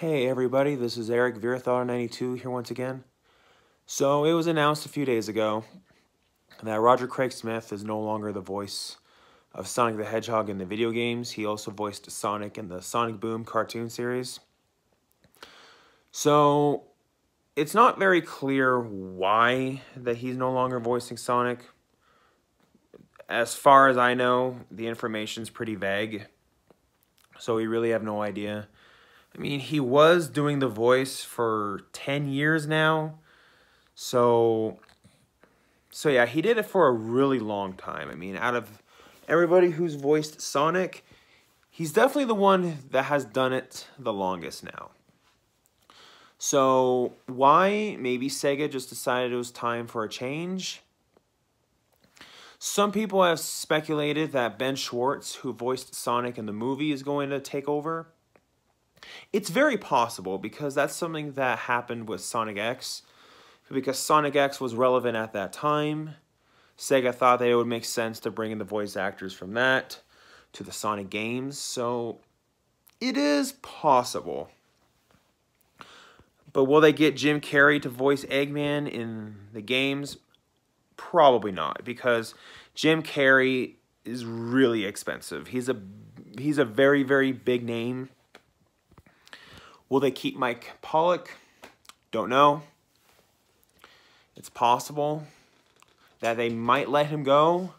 Hey everybody, this is Eric Vierthaler92 here once again. So it was announced a few days ago that Roger Craig Smith is no longer the voice of Sonic the Hedgehog in the video games. He also voiced Sonic in the Sonic Boom cartoon series. So it's not very clear why that he's no longer voicing Sonic. As far as I know, the information's pretty vague. So we really have no idea. I mean, he was doing the voice for 10 years now. So, so yeah, he did it for a really long time. I mean, out of everybody who's voiced Sonic, he's definitely the one that has done it the longest now. So, why? Maybe Sega just decided it was time for a change. Some people have speculated that Ben Schwartz, who voiced Sonic in the movie, is going to take over. It's very possible because that's something that happened with Sonic X. Because Sonic X was relevant at that time, Sega thought that it would make sense to bring in the voice actors from that to the Sonic games. So it is possible. But will they get Jim Carrey to voice Eggman in the games? Probably not, because Jim Carrey is really expensive. He's a he's a very very big name Will they keep Mike Pollock? Don't know. It's possible that they might let him go.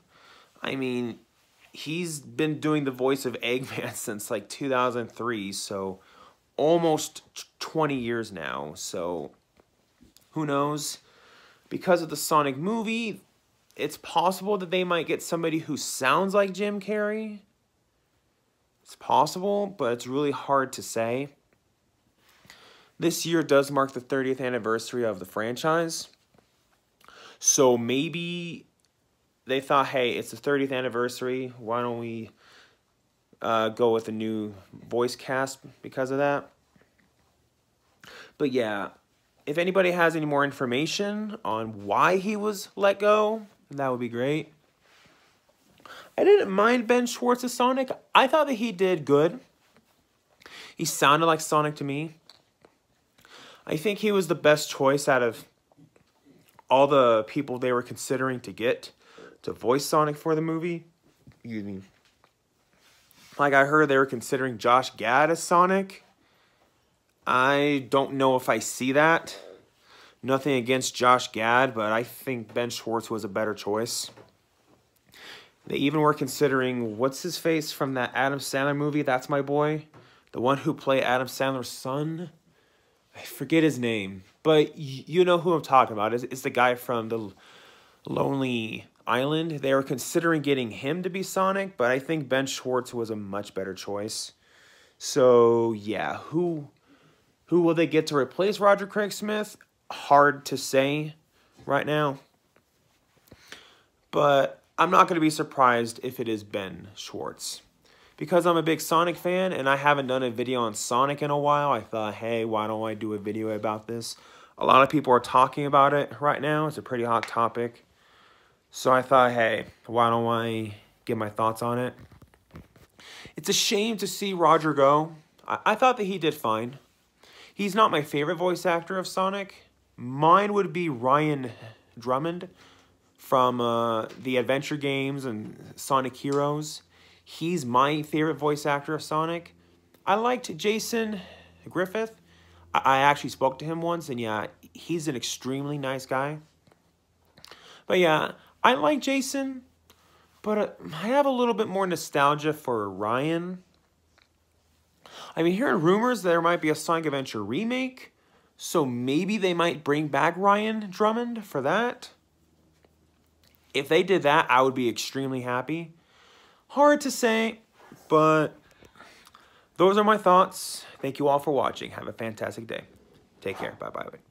I mean, he's been doing the voice of Eggman since like 2003, so almost 20 years now. So who knows? Because of the Sonic movie, it's possible that they might get somebody who sounds like Jim Carrey. It's possible, but it's really hard to say. This year does mark the 30th anniversary of the franchise. So maybe they thought, hey, it's the 30th anniversary. Why don't we uh, go with a new voice cast because of that? But yeah, if anybody has any more information on why he was let go, that would be great. I didn't mind Ben Schwartz as Sonic. I thought that he did good. He sounded like Sonic to me. I think he was the best choice out of all the people they were considering to get to voice Sonic for the movie. Excuse me. Like I heard they were considering Josh Gad as Sonic. I don't know if I see that. Nothing against Josh Gad, but I think Ben Schwartz was a better choice. They even were considering what's his face from that Adam Sandler movie, That's My Boy? The one who played Adam Sandler's son. I forget his name, but you know who I'm talking about. It's, it's the guy from the Lonely Island. They were considering getting him to be Sonic, but I think Ben Schwartz was a much better choice. So yeah, who who will they get to replace Roger Craig Smith? Hard to say right now. But I'm not going to be surprised if it is Ben Schwartz because I'm a big Sonic fan and I haven't done a video on Sonic in a while, I thought, hey, why don't I do a video about this? A lot of people are talking about it right now. It's a pretty hot topic. So I thought, hey, why don't I get my thoughts on it? It's a shame to see Roger go. I, I thought that he did fine. He's not my favorite voice actor of Sonic. Mine would be Ryan Drummond from uh, the adventure games and Sonic Heroes. He's my favorite voice actor of Sonic. I liked Jason Griffith. I, actually spoke to him once, and yeah, he's an extremely nice guy. But yeah, I like Jason, but uh, I have a little bit more nostalgia for Ryan. I've been hearing rumors that there might be a Sonic Adventure remake, so maybe they might bring back Ryan Drummond for that. If they did that, I would be extremely happy. Hard to say, but those are my thoughts. Thank you all for watching. Have a fantastic day. Take care. Bye-bye.